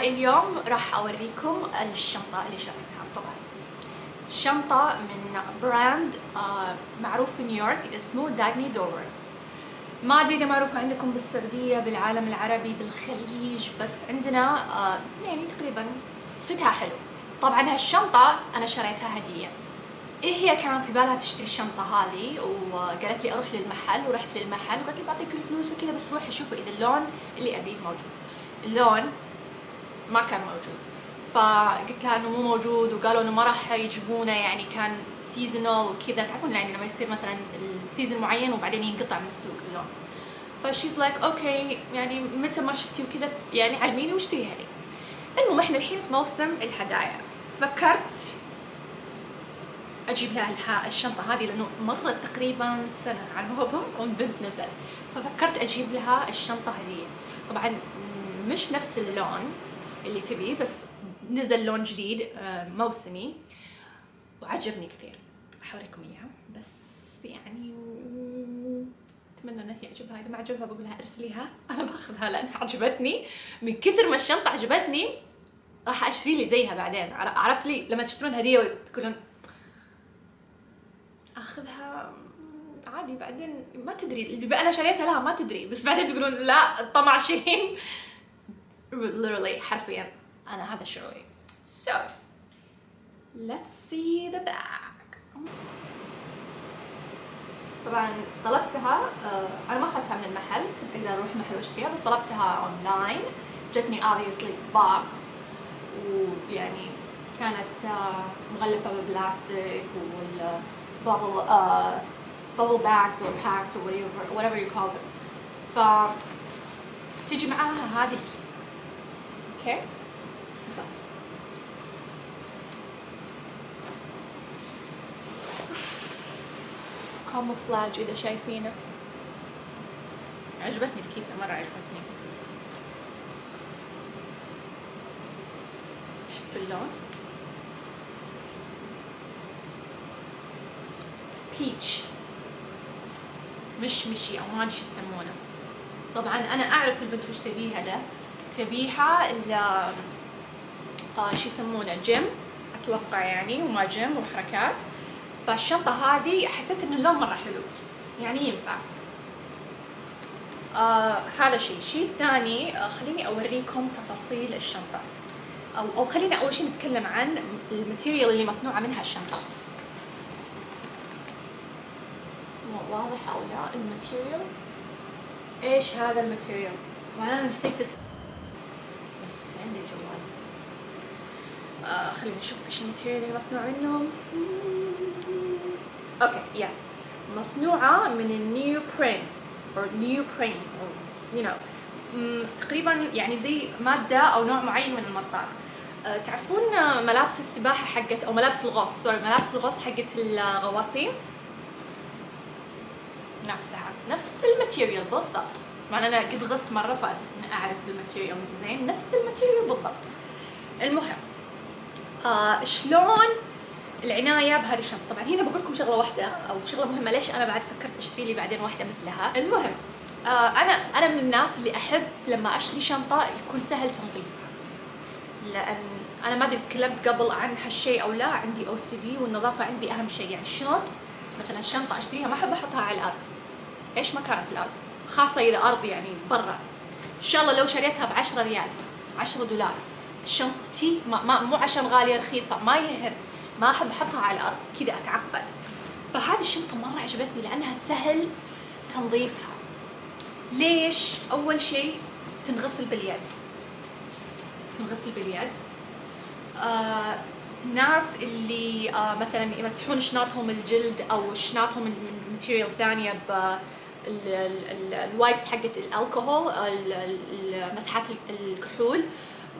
اليوم راح أوريكم الشنطة اللي شريتها. طبعا. شنطة من brand آه معروف في نيويورك اسمه Dagne Dover ما أدري إذا معروفة عندكم بالسعودية بالعالم العربي بالخليج بس عندنا آه يعني تقريبا صيتها حلو. طبعا هالشنطة أنا شريتها هدية. إيه هي كان في بالها تشتري الشنطة هذه؟ وقالت لي أروح للمحل ورحت للمحل وقالت لي بعطيك الفلوس وكذا بس روحي شوفي إذا اللون اللي أبيه موجود. اللون ما كان موجود. فقلت لها إنه مو موجود وقالوا إنه ما راح يجيبونه يعني كان seasonal وكذا. تعرفون يعني لما يصير مثلا ال season معين وبعدين ينقطع من السوق اللون. ف she's like okay يعني متى ما شفتي وكذا يعني علميني واشتريها لي. المهم إحنا الحين في موسم الهدايا. فكرت أجيب لها الشنطة هذه لأنه مرت تقريبا سنة على بهم والبنت نزل. ففكرت أجيب لها الشنطة هديه طبعا مش نفس اللون اللي تبيه بس نزل لون جديد آه، موسمي وعجبني كثير. أحوريكم اياه بس يعني اتمنى إنه يعجبها إذا ما عجبها بقول لها أرسليها. أنا باخذها لأنها عجبتني. من كثر ما الشنطة عجبتني راح أشتري لي زيها بعدين. عر- عرفت لي؟ لما تشترون هدية وتقولون أخذها عادي بعدين ما تدري. اللي أنا شريتها لها ما تدري. بس بعدين تقولون لا الطمع شين. Literally حرفيا أنا هذا شعوري so let's see the bag. طبعا طلبتها آه، أنا ما أخذتها من المحل كنت أقدر أروح محل وأشتريها بس طلبتها اونلاين جتني obviously box ويعني كانت آه، مغلفة ببلاستيك وال bubble uh, bubble bags or packs or whatever whatever you call them. ف تجي معاها هذه أوكي كاموفلاج إذا شايفينه. عجبتني الكيسة مرة عجبتني. شفتوا اللون؟ peach مشمشي أو ما أدري شو تسمونه. طبعا أنا أعرف البنت وش تبيها ده. تبيها ال آه شو يسمونه جيم. أتوقع يعني وما جيم وحركات. فالشنطة هذه حسيت ان اللون مرة حلو. يعني ينفع. آه هذا شيء الشيء الثاني آه خليني أوريكم تفاصيل الشنطة. أو أو خلينا أول شيء نتكلم عن ال material اللي مصنوعة منها الشنطة. واضح أو لا؟ ال material؟ إيش هذا ال material؟ وأنا نسيت اسم بس عندي الجوال آه خلينا نشوف إيش ال material اللي مصنوع منه okay yes مصنوعة من ال neoprene or neoprene you know. مم، تقريبا يعني زي مادة أو نوع معين من المطاط. آه، تعرفون ملابس السباحة حقت أو ملابس الغوص sorry ملابس الغوص حقت الغواصين؟ نفسها. نفس ال material بالضبط. طبعا أنا قد غصت مرة فاعرف ال material زين نفس ال material بالضبط. المهم آه شلون العناية بهذه الشنطه طبعا هنا بقول لكم شغلة واحدة أو شغلة مهمة ليش أنا بعد فكرت أشتري لي بعدين واحدة مثلها؟ المهم آه أنا أنا من الناس اللي أحب لما أشتري شنطة يكون سهل تنظيفها. لأن أنا ما أدري تكلمت قبل عن هالشيء أو لا عندي أو سي دي والنظافة عندي أهم شيء. يعني الشنط مثلا شنطة أشتريها ما أحب أحطها على الأرض إيش ما كانت الأرض خاصة اذا أرض يعني برا. إن شاء الله لو شريتها ب 10 ريال 10 دولار. شنطتي ما, ما مو عشان غالية رخيصة ما يهم ما أحب أحطها على الأرض كذا أتعقد. فهذه الشنطة مرة عجبتني لأنها سهل تنظيفها. ليش؟ أول شيء تنغسل باليد. تنغسل باليد. آه ناس اللي آه مثلا يمسحون شنطهم الجلد أو شنطهم من material ثانية ال wipes حقت الألكوهول ال- ال- مسحات الكحول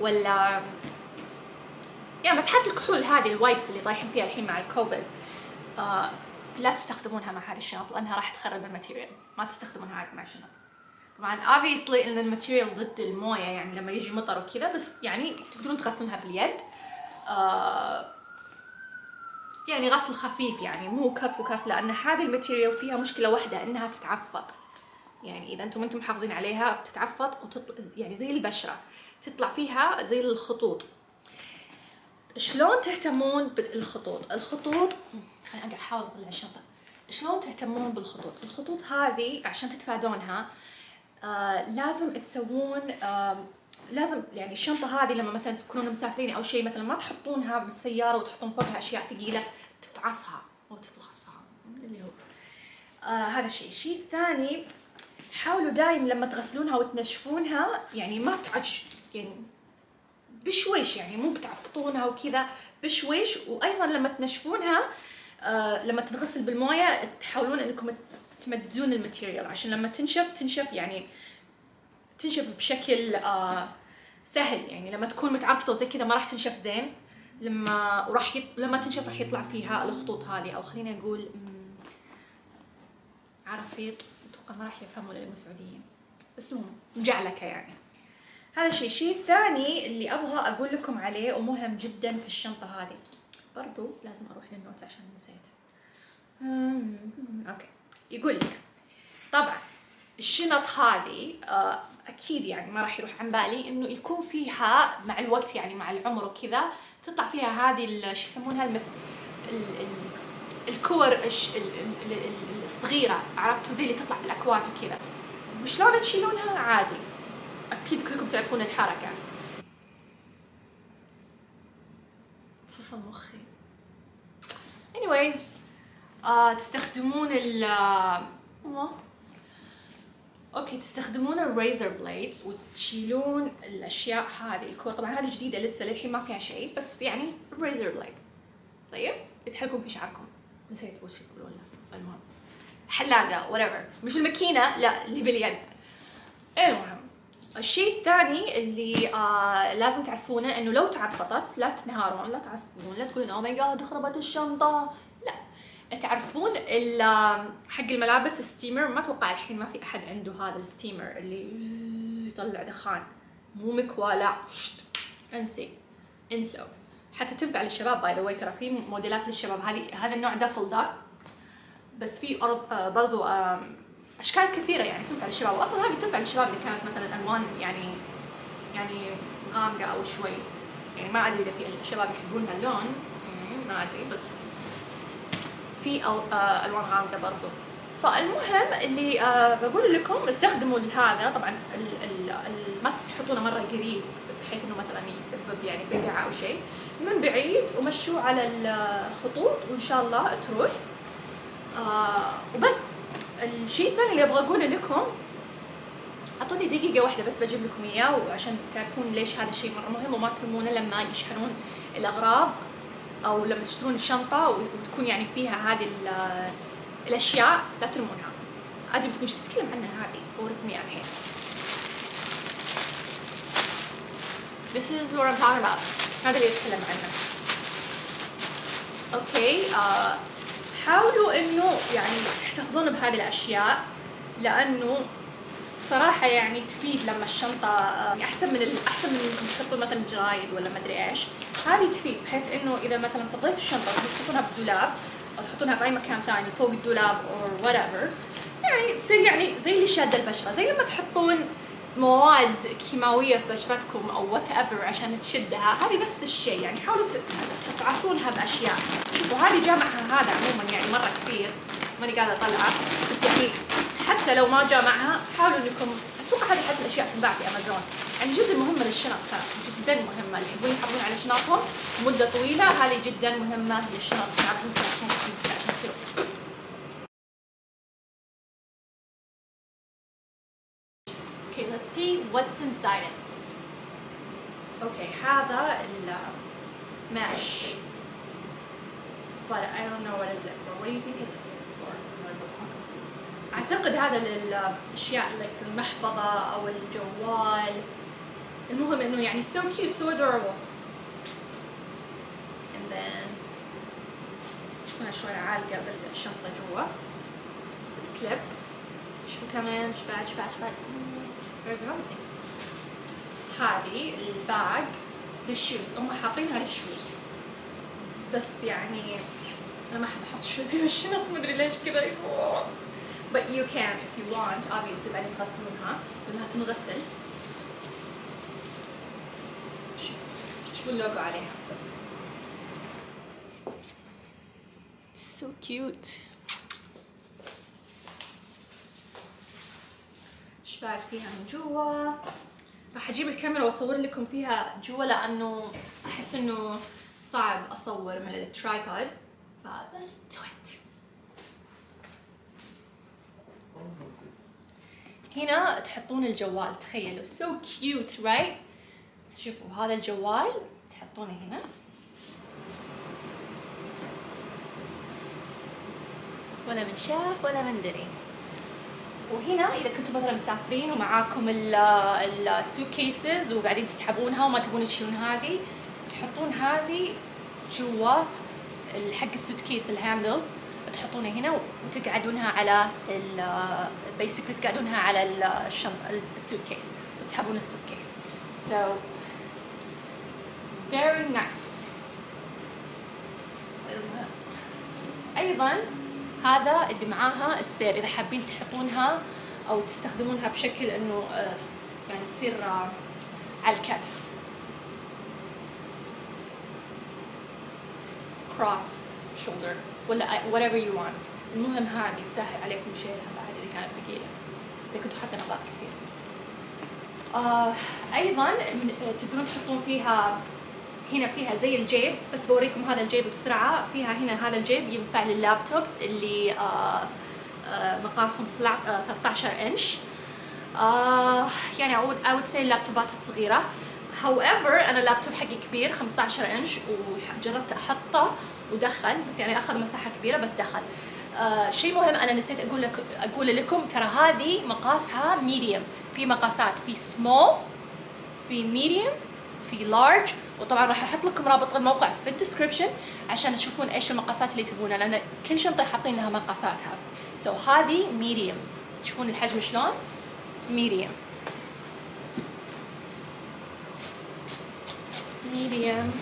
ولا يعني مسحات الكحول هذه ال wipes اللي طايحين فيها الحين مع الكوفيد آه لا تستخدمونها مع هذه الشنط لأنها راح تخرب ال material. ما تستخدمونها مع الشنط. طبعا obviously إن ال material ضد الموية يعني لما يجي مطر وكذا بس يعني تقدرون تغسلونها باليد. آه يعني غسل خفيف يعني مو كرف وكرف لأن هذه ال material فيها مشكلة واحدة إنها تتعفط. يعني إذا أنتم أنتم محافظين عليها بتتعفط وتطلع يعني زي البشرة تطلع فيها زي الخطوط. شلون تهتمون بالخطوط؟ الخطوط خليني أحاول اطلع الشنطه شلون تهتمون بالخطوط؟ الخطوط هذه عشان تتفادونها آه لازم تسوون آه لازم يعني الشنطة هذه لما مثلا تكونون مسافرين أو شيء مثلا ما تحطونها بالسيارة وتحطون فوقها أشياء ثقيلة تفعصها أو تفغصها اللي هو. آه هذا الشيء. الشيء الثاني حاولوا دايم لما تغسلونها وتنشفونها يعني ما تعج يعني بشويش يعني مو بتعفطونها وكذا بشويش. وأيضا لما تنشفونها آه لما تنغسل بالموية تحاولون إنكم تمدون الماتيريال. عشان لما تنشف تنشف يعني تنشف بشكل آه سهل يعني لما تكون متعرفطه وزي كذا ما راح تنشف زين. لما وراح يط... لما تنشف راح يطلع فيها الخطوط هذه. أو خلينا نقول عرفيط أتوقع ما راح يفهمون اللي سعوديين بس المهم جعلكة يعني. هذا الشيء الشيء الثاني اللي أبغى أقول لكم عليه ومهم جدا في الشنطة هذه. برضو لازم أروح لل notes عشان نسيت. okay. يقول لك طبعا الشنط هذه آه أكيد يعني ما راح يروح عن بالي إنه يكون فيها مع الوقت يعني مع العمر وكذا تطلع فيها هذه شو يسمونها المث... ال... ال... الكور. الصغيرة عرفتوا؟ زي اللي تطلع في الأكوات وكذا. وشلون تشيلونها؟ عادي. أكيد كلكم تعرفون الحركة. فصل مخي. Anyways آه تستخدمون ال okay تستخدمون ال razor blades وتشيلون الأشياء هذه الكور. طبعا هذه جديدة لسه للحين ما فيها شيء بس يعني ال razor blade طيب؟ تحلقون في شعركم. نسيت وش يقولون له. المهم. حلاقة whatever. مش الماكينة لا اللي باليد. المهم. الشيء الثاني اللي آه لازم تعرفونه إنه لو تعرفطت لا تنهارون لا تعصبون لا تقولون oh my god خربت الشنطة. تعرفون حق الملابس steamer ما أتوقع الحين ما في أحد عنده هذا ال steamer اللي يطلع دخان. مو مكوى لا. أنسي. انسو حتى تنفع للشباب باي ذا واي ترى في موديلات للشباب. هذه هذا النوع دفل دار بس في أرض آه برضو أشكال كثيرة يعني تنفع للشباب. واصلا هذه تنفع للشباب إذا كانت مثلا ألوان يعني يعني غامقة أو شوي. يعني ما أدري إذا في شباب يحبون هاللون ما أدري بس في آه ألوان غامقة برضو. فالمهم اللي آه بقول لكم استخدموا هذا. طبعا ما تحطونه مرة قريب بحيث إنه مثلا يسبب يعني بقعه أو شيء. من بعيد ومشوه على الخطوط وإن شاء الله تروح. آه وبس. الشيء الثاني اللي أبغى أقوله لكم أعطوني دقيقة واحدة بس بجيب لكم إياه وعشان تعرفون ليش هذا الشيء مرة مهم وما ترمونه لما يشحنون الأغراض. أو لما تشترون الشنطة وتكون يعني فيها هذه الأشياء لا ترمونها. ادري بتكون تتكلم عنها هذه؟ بوريكم إياها الحين. This is what I'm talking about. هذا اللي اتكلم عنه. أوكي آه حاولوا إنه يعني تحتفظون بهذه الأشياء لأنه صراحة يعني تفيد لما الشنطة أحسن من أحسن من تحطون مثلا جرايد ولا ما أدري إيش. هذه تفيد بحيث إنه إذا مثلا فضيتوا الشنطة وتحطونها بالدولاب أو تحطونها بأي مكان ثاني فوق الدولاب أو whatever يعني تصير يعني زي اللي شادة البشرة زي لما تحطون مواد كيماوية في بشرتكم أو whatever عشان تشدها هذه نفس الشيء يعني حاولوا تفعصونها بأشياء. شوفوا هذه جامعها هذا عموما يعني مرة كثير ماني قاعدة اطلعه بس يعني حتى لو ما جامعها حاولوا إنكم أتوقع هذه حتى الأشياء تنباع في أمازون يعني جدا مهمة للشنط جدا مهمة اللي يحبون يحافظون على شنطهم مدة طويلة هذه جدا مهمة للشنط تعرفون عشان عشان يصيروا Okay, let's see what's inside it. Okay, هذا المش. But I don't know what is it for. What do you think it's for? أعتقد هذا للأشياء like المحفظة أو الجوال. المهم إنه يعني so cute, so adorable. And then شوفنا شوي عالقة بالشنطة جوا. الكليب. شو كمان؟ إيش بعد؟ إيش بعد؟ إيش بعد؟ There's another thing. هذه ال bag لل shoes هم حاطينها لل shoes بس يعني أنا ما أحب أحط shoes ي بالشنط ما أدري ليش كذا but you can if you want obviously بعدين تغسلونها لانها تنغسل شوف شوفوا اللوجو عليها. So cute. إيش اللي فيها من جوا. راح أجيب الكاميرا وأصور لكم فيها جوا لأنه أحس إنه صعب أصور من ال tripod ف let's do it هنا تحطون الجوال تخيلوا. So cute right? شوفوا هذا الجوال تحطونه هنا. ولا من شاف ولا من دري. وهنا إذا كنتوا مثلا مسافرين ومعاكم ال suitcases وقاعدين تسحبونها وما تبون تشيلون هذه تحطون هذه جوا حق ال suitcase ال handle تحطونها هنا وتقعدونها على basically تقعدونها على ال suitcase وتسحبون ال suitcase so very nice. أيضا هذا اللي معاها السير. إذا حابين تحطونها أو تستخدمونها بشكل إنه آه، يعني تصير آه، على الكتف. Cross shoulder. ولا whatever you want. المهم هذه تسهل عليكم شيلها بعد إذا كانت ثقيلة. إذا كنتوا حاطين اغراض كثير. آه أيضا تقدرون تحطون فيها هنا فيها زي الجيب بس بوريكم هذا الجيب بسرعة. فيها هنا هذا الجيب ينفع لللابتوبس اللي آه آه مقاسهم 13 إنش. آه يعني I would say اللابتوبات الصغيرة. However أنا اللابتوب حقي كبير 15 إنش وجربت أحطه. ودخل بس يعني أخذ مساحة كبيرة بس دخل. آه شيء مهم أنا نسيت أقول لك أقول لكم ترى هذه مقاسها medium في مقاسات في small في medium في large وطبعا راح أحط لكم رابط الموقع في ال description عشان تشوفون إيش المقاسات اللي تبونها لأن كل شنطة حاطين لها مقاساتها. so so, هذه medium تشوفون الحجم شلون؟ ميديوم ميديوم